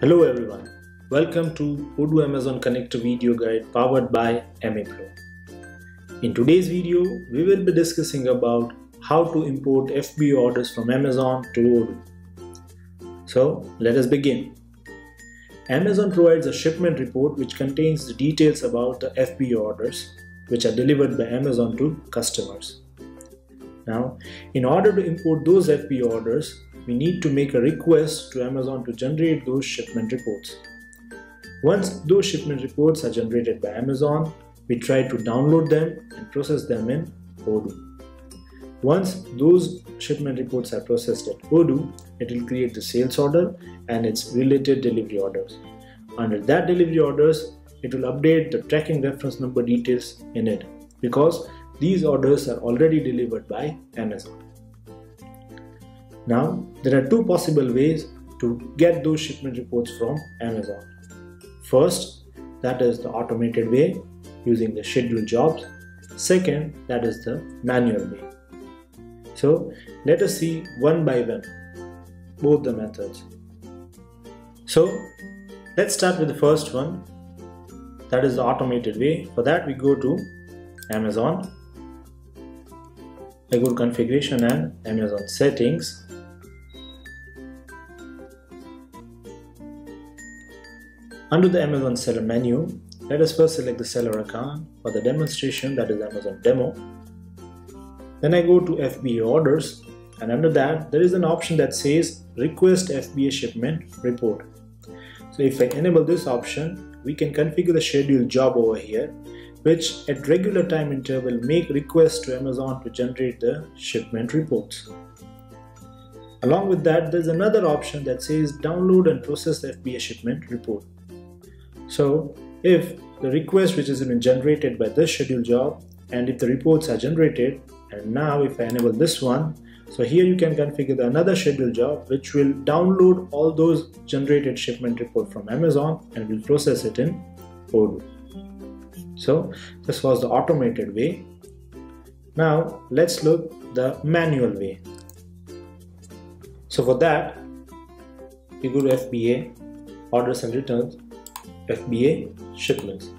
Hello everyone, welcome to Odoo Amazon Connector video guide powered by MA. In today's video, we will be discussing about how to import FBA orders from Amazon to Odoo. So let us begin. Amazon provides a shipment report which contains the details about the FBA orders which are delivered by Amazon to customers. Now, in order to import those FBA orders, we need to make a request to Amazon to generate those shipment reports. Once those shipment reports are generated by Amazon, we try to download them and process them in Odoo. Once those shipment reports are processed at Odoo, it will create the sales order and its related delivery orders. Under that delivery orders, it will update the tracking reference number details in it because these orders are already delivered by Amazon. Now, there are two possible ways to get those shipment reports from Amazon. First, that is the automated way using the scheduled jobs. Second, that is the manual way. So, let us see one by one both the methods. So, let's start with the first one that is the automated way. For that, we go to Amazon. I go to configuration and Amazon settings Under the Amazon seller menu, let us first select the seller account for the demonstration that is Amazon demo. Then I go to FBA orders and under that there is an option that says request FBA shipment report. So if I enable this option, we can configure the scheduled job over here which at regular time interval make requests to Amazon to generate the shipment reports. Along with that, there's another option that says download and process FBA shipment report. So if the request which has been generated by this schedule job and if the reports are generated and now if I enable this one so here you can configure another schedule job which will download all those generated shipment report from Amazon and will process it in Odoo. So this was the automated way. Now let's look the manual way. So for that you go to FBA orders and returns FBA shipments.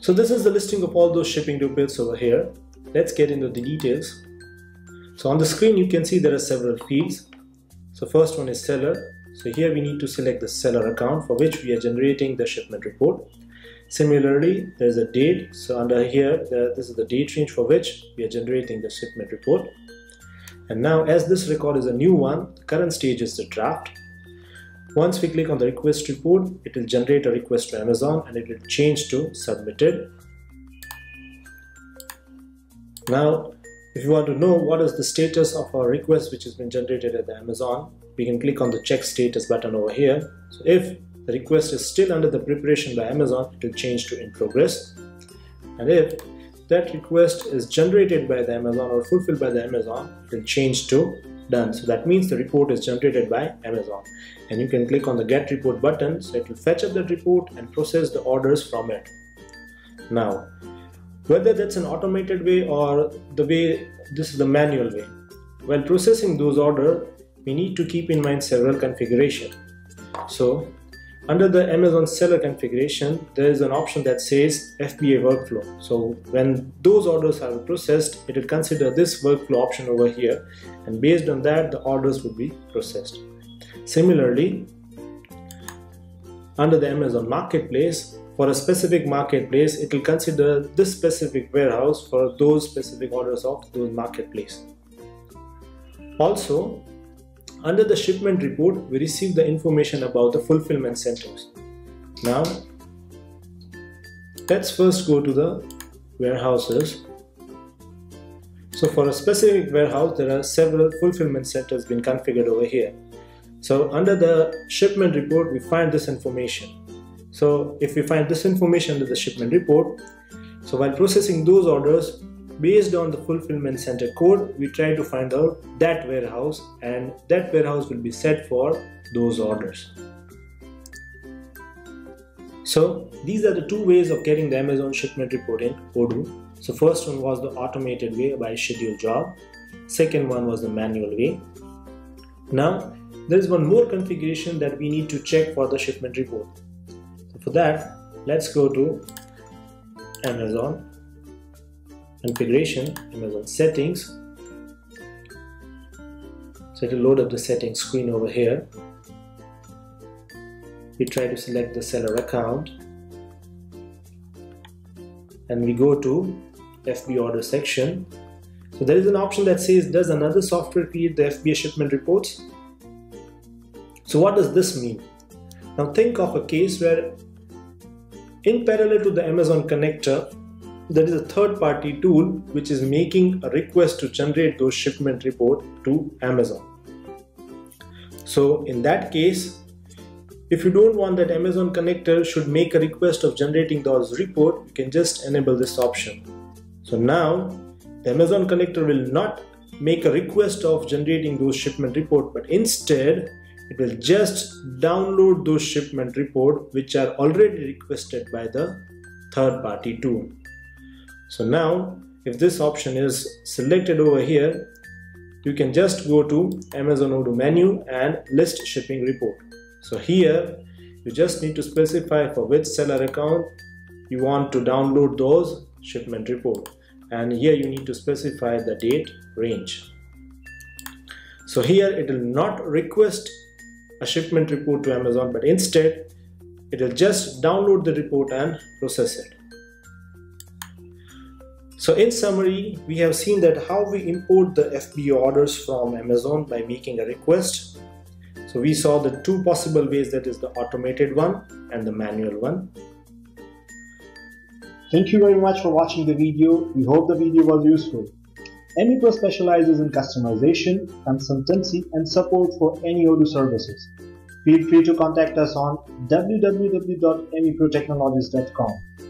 So this is the listing of all those shipping details over here. Let's get into the details. So on the screen you can see there are several fields. So first one is seller. So here we need to select the seller account for which we are generating the shipment report. Similarly, there's a date. So under here, this is the date range for which we are generating the shipment report. And now as this record is a new one, the current stage is the draft. Once we click on the request report, it will generate a request to Amazon and it will change to submitted. Now, if you want to know what is the status of our request which has been generated at the Amazon, we can click on the check status button over here. So if the request is still under the preparation by Amazon, it will change to in progress. And if that request is generated by the Amazon or fulfilled by the Amazon, it will change to done. So that means the report is generated by Amazon. And you can click on the get report button so it will fetch up that report and process the orders from it. Now, whether that's an automated way or the way this is the manual way. While processing those orders, we need to keep in mind several configuration. So under the Amazon seller configuration, there is an option that says FBA workflow. So when those orders are processed, it will consider this workflow option over here and based on that, the orders will be processed. Similarly, under the Amazon marketplace, for a specific marketplace, it will consider this specific warehouse for those specific orders of those marketplace. Also, under the shipment report, we receive the information about the fulfillment centers. Now, let's first go to the warehouses. So for a specific warehouse, there are several fulfillment centers being configured over here. So under the shipment report, we find this information. So if we find this information under the shipment report, so while processing those orders, based on the fulfillment center code we try to find out that warehouse and that warehouse will be set for those orders. So these are the two ways of getting the amazon shipment report in odoo. So first one was the automated way by schedule job. Second one was the manual way. Now there is one more configuration that we need to check for the shipment report. So for that, let's go to Amazon configuration, Amazon settings. So it will load up the settings screen over here. We try to select the seller account and we go to FB order section. So there is an option that says does another software create the FBA shipment reports? So what does this mean? Now think of a case where in parallel to the Amazon connector, there is a third party tool which is making a request to generate those shipment report to Amazon. So in that case, if you don't want that Amazon connector should make a request of generating those report, you can just enable this option. So now the Amazon connector will not make a request of generating those shipment report, but instead it will just download those shipment report which are already requested by the third party tool. So now if this option is selected over here, you can just go to Amazon Odoo menu and list shipping report. So here you just need to specify for which seller account you want to download those shipment report and here you need to specify the date range. So here it will not request a shipment report to Amazon but instead it will just download the report and process it. So in summary, we have seen that how we import the FBA orders from Amazon by making a request. So we saw the two possible ways that is the automated one and the manual one. Thank you very much for watching the video. We hope the video was useful. Emipro specializes in customization, consultancy and support for any Odoo services. Feel free to contact us on www.emiprotechnologies.com.